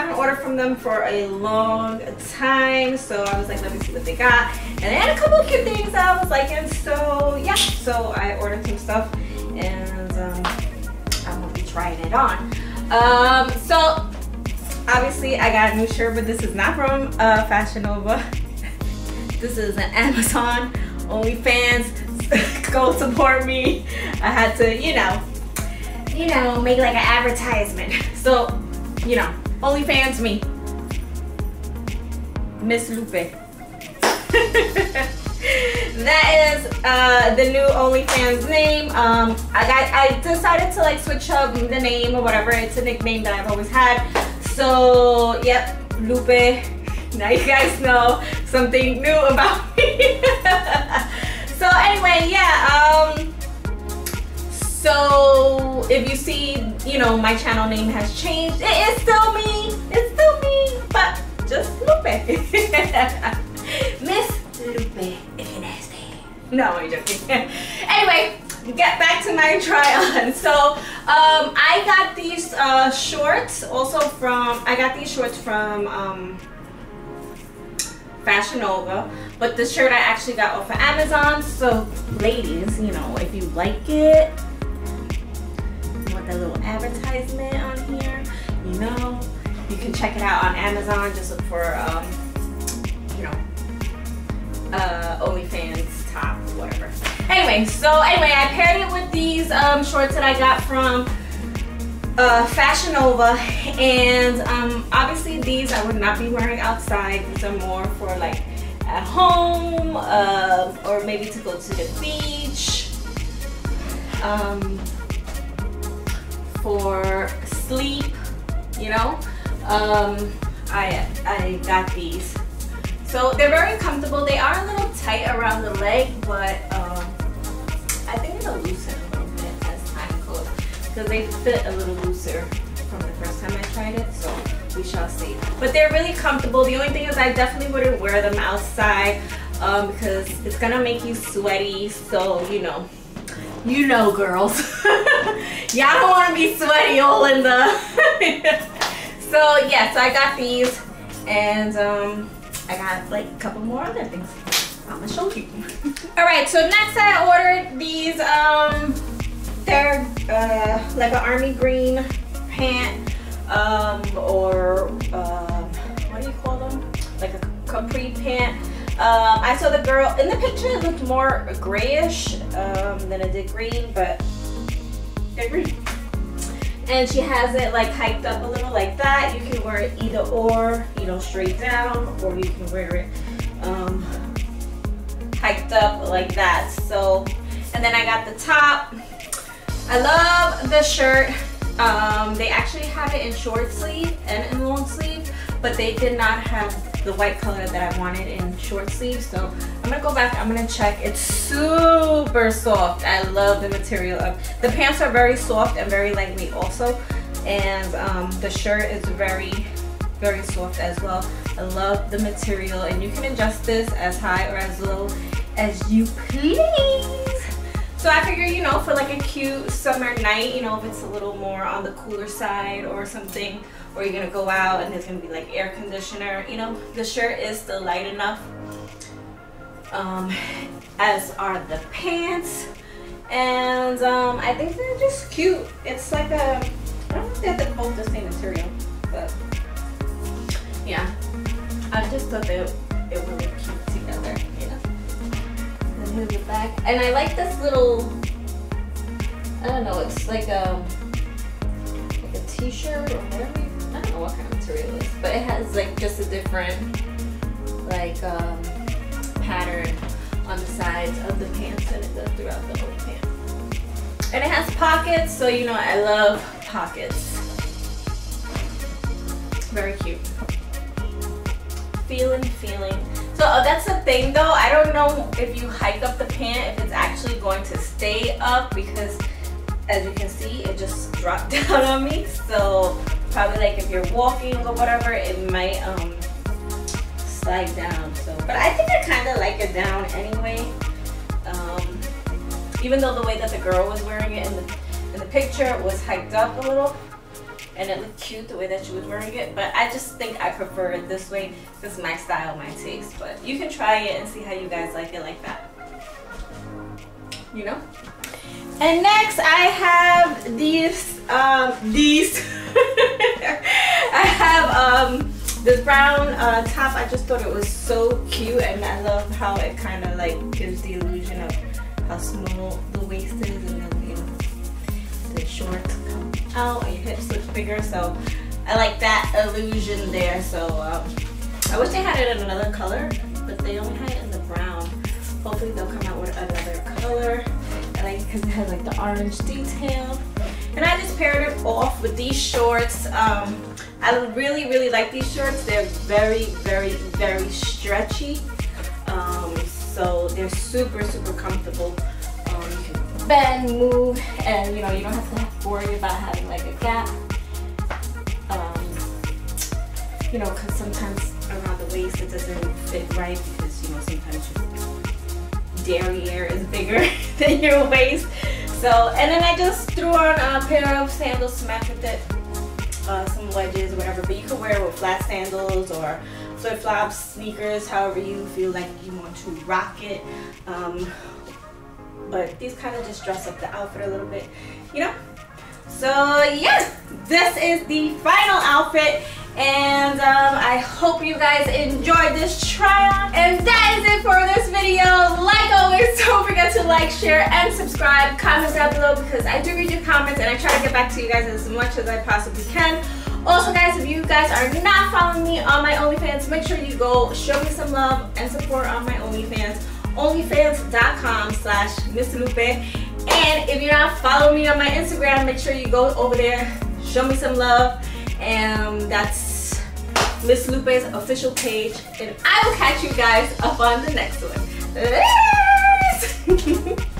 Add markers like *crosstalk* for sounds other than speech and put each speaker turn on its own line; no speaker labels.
haven't ordered from them for a long time, so I was like, let me see what they got. And they had a couple of cute things I was liking, so yeah. So I ordered some stuff, and um, I'm gonna be trying it on. Um, so obviously I got a new shirt, but this is not from uh, Fashion Nova. *laughs* this is an Amazon OnlyFans. *laughs* Go support me. I had to, you know, you know, make like an advertisement. *laughs* So, you know, OnlyFans me. Miss Lupe. *laughs* that is uh, the new OnlyFans name. Um, I got, I decided to like switch up the name or whatever. It's a nickname that I've always had. So, yep, Lupe. Now you guys know something new about me. *laughs* so anyway, yeah. Um, so if you see, you know, my channel name has changed. It is still me. It's still me, but just Lupe. *laughs* Miss Lupe, if you're nasty. No, I'm joking. *laughs* anyway, get back to my try on. *laughs* So um, I got these uh, shorts also from, I got these shorts from um, Fashion Nova, but the shirt I actually got off of Amazon. So ladies, you know, if you like it, a little advertisement on here, you know, you can check it out on Amazon. Just look for, um, you know, uh, OnlyFans top or whatever. Anyway, so anyway, I paired it with these um, shorts that I got from uh, Fashion Nova, and um, obviously these I would not be wearing outside. These are more for like at home uh, or maybe to go to the beach. Um, for sleep, you know. Um, I, I got these. So they're very comfortable. They are a little tight around the leg, but um, I think it'll loosen a little bit as time goes because they fit a little looser from the first time I tried it. So we shall see. But they're really comfortable. The only thing is I definitely wouldn't wear them outside um, because it's gonna make you sweaty. So, you know, you know girls *laughs* y'all be sweaty all in the *laughs* so yeah so i got these and um i got like a couple more other things i'm gonna show you all right so next i ordered these um they're uh like an army green pant um or um what do you call them? Like a capri pant. Um, I saw the girl, in the picture it looked more grayish um, than it did green, but they're green. And she has it like hiked up a little like that. You can wear it either or, you know, straight down, or you can wear it um, hiked up like that. So, and then I got the top. I love the shirt. Um, they actually have it in short sleeve and in long sleeve, but they did not have the white color that I wanted in short sleeves. So I'm gonna go back, I'm gonna check. It's super soft. I love the material. Of, the pants are very soft and very lightweight also. And um, the shirt is very, very soft as well. I love the material and you can adjust this as high or as low as you please. Figure, you know, for like a cute summer night, you know, if it's a little more on the cooler side or something, or you're gonna go out and there's gonna be like air conditioner, you know, the shirt is still light enough. Um, as are the pants. And um, I think they're just cute. It's like a, I don't know if they have the both the same material, but yeah. I just thought they, it would look cute together it back. And I like this little, I don't know, it's like a, like a t-shirt or whatever. I don't know what kind of material it is, but it has like just a different like um, pattern on the sides of the pants and it does throughout the whole pants. And it has pockets, so you know I love pockets. Very cute. Feeling, feeling. So uh, that's the thing though, I don't know if you hike up the pant, if it's actually going to stay up because as you can see, it just *laughs* dropped down on me. So probably like if you're walking or whatever, it might um, slide down. So, But I think I kind of like it down anyway. Um, even though the way that the girl was wearing it in the, in the picture was hiked up a little. And it looked cute the way that she was wearing it but I just think I prefer it this way this is my style my taste but you can try it and see how you guys like it like that. You know? And next I have these um these *laughs* I have um this brown uh, top. I just thought it was so cute and I love how it kind of like gives the illusion of how small the waist is and then you know the shorts come out and your hips look bigger so I like that illusion there. So um, I wish they had it in another color but they only had it in the brown. Hopefully they'll come out with another color. I like because it has like the orange detail. And I just paired it off with these shorts. Um, I really really like these shorts. They're very very very stretchy. Um, so they're super super comfortable bend move and you know you don't have to worry about having like a gap um, you know because sometimes around the waist it doesn't fit right because you know sometimes your derriere is bigger *laughs* than your waist so and then I just threw on a pair of sandals to match with it uh, some wedges, or whatever. But you can wear it with flat sandals or flip-flops, sneakers, however you feel like you want to rock it. Um, but these kind of just dress up the outfit a little bit, you know? So yes, this is the final outfit and um, I hope you guys enjoyed this try on and that is it for this video. Like always *laughs* don't forget to like share and subscribe. Comment down below because I do read your comments and I try to get back to you guys as much as I possibly can. Also guys if you guys are not following me on my OnlyFans make sure you go show me some love and support on my OnlyFans onlyfans.com slash Miss Lupe and if you're not following me on my Instagram make sure you go over there show me some love and that's Miss Lupe's official page. And I will catch you guys up on the next one. *laughs*